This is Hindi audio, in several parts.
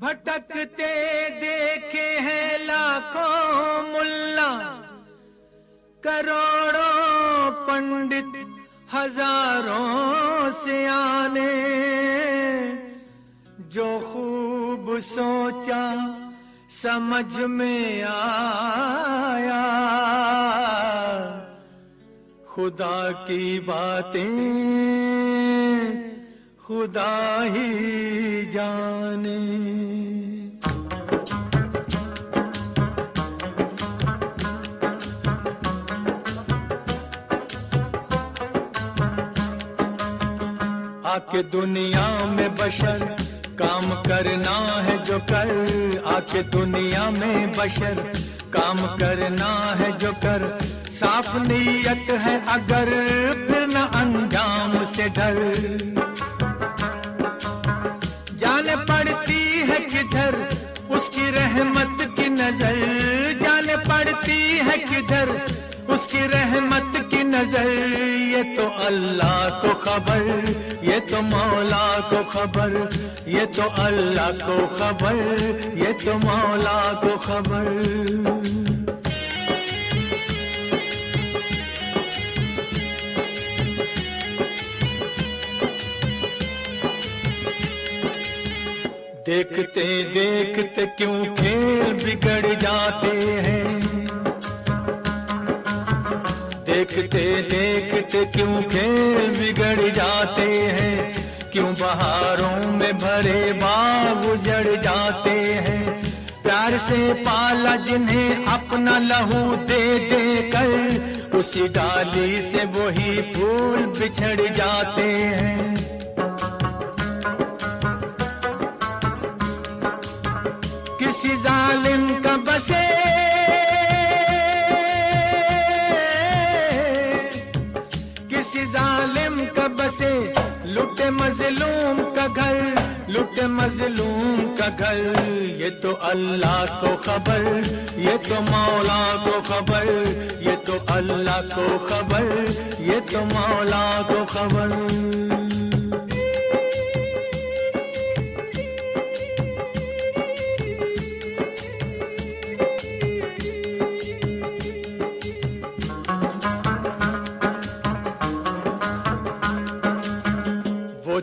भटकते देखे हैं लाखों मुल्ला, करोड़ों पंडित हज़ारों से आने। जो खूब सोचा समझ में आया, खुदा की बातें खुदा ही जाने। आके दुनिया में बशर काम करना है जो कर। आके दुनिया में बशर काम करना है जो कर। साफ़ नीयत है अगर, फिर न अंजाम से डर। जाने पड़ती है किधर, उसकी रहमत की नज़र। जाने पड़ती है किधर, उसकी रहमत नज़र, ये तो अल्लाह को खबर, ये तो मौला को खबर, ये तो अल्लाह को खबर, ये तो मौला को खबर। देखते देखते क्यों खेल बिगड़ जाते हैं? देखते देखते क्यों खेल बिगड़ जाते हैं? क्यों बहारों में भरे बाग उजड़ जाते हैं? प्यार से पाला जिन्हें अपना लहू दे दे कर, उसी डाली से वही फूल बिछड़ जाते हैं। घर ये तो अल्लाह को खबर, ये तो मौला को खबर, ये तो अल्लाह को खबर, ये तो मौला को खबर।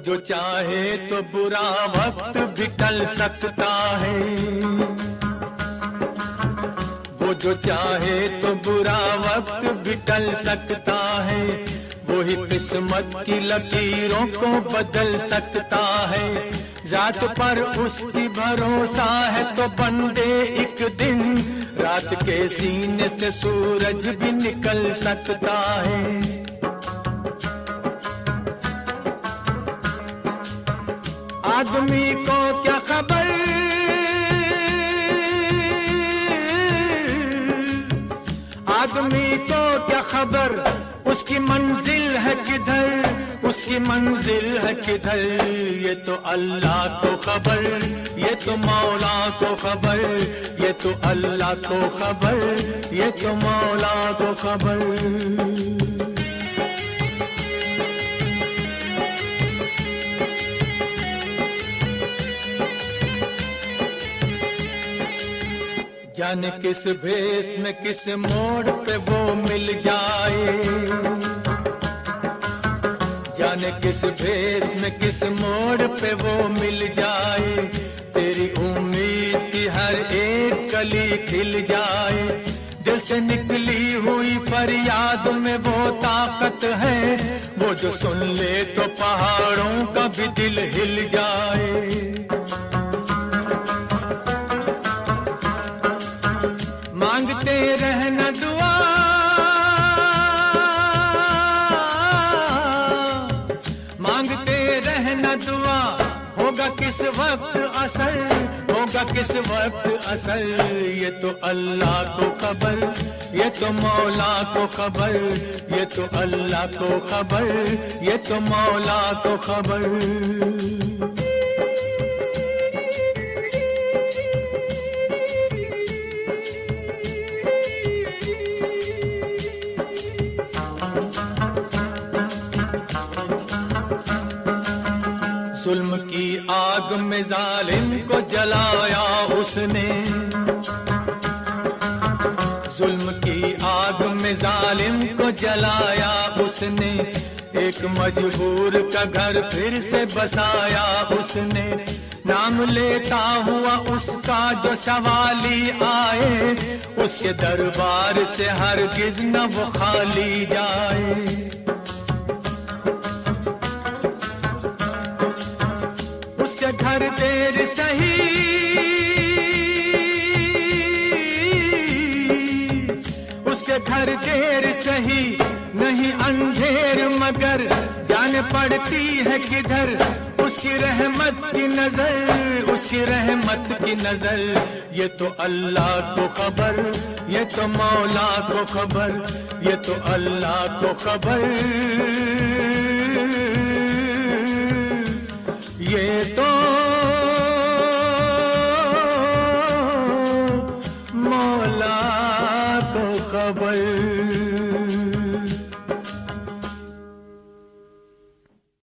जो चाहे तो बुरा वक्त भी टल सकता है। वो जो चाहे तो बुरा वक्त भी टल सकता है। वो ही किस्मत की लकीरों को बदल सकता है। जात पर उसकी भरोसा है तो बंदे एक दिन रात के सीने से सूरज भी निकल सकता है। आदमी को क्या खबर? आदमी को क्या खबर? उसकी मंजिल है किधर? उसकी मंजिल है किधर? ये तो अल्लाह को खबर, ये तो मौला को खबर, ये तो अल्लाह को खबर, ये तो मौला को खबर। जाने किस भेष में किस मोड़ पे वो मिल जाए। जाने किस भेष में किस मोड़ पे वो मिल जाए। तेरी उम्मीद की हर एक कली खिल जाए। दिल से निकली हुई फरियाद में वो ताकत है। वो जो सुन ले तो पहाड़ों का भी दिल हिल जाए। रहना दुआ, होगा किस वक्त असर, होगा किस वक्त असर। ये तो अल्लाह को खबर, ये तो मौला को खबर, ये तो अल्लाह को खबर, ये तो मौला को खबर। में जालिम को जलाया उसने। जुल्म की आग में जालिम को जलाया उसने। एक मजबूर का घर फिर से बसाया उसने। नाम लेता हुआ उसका जो सवाली आए, उसके दरबार से हर गिज न वो खाली जाए। घर देर सही। उसके घर देर सही, नहीं अंधेर, मगर जान पड़ती है किधर। उसकी रहमत की नज़र, उसकी रहमत की नज़र। ये तो अल्लाह को खबर, ये तो मौला को खबर, ये तो अल्लाह को खबर। ये तो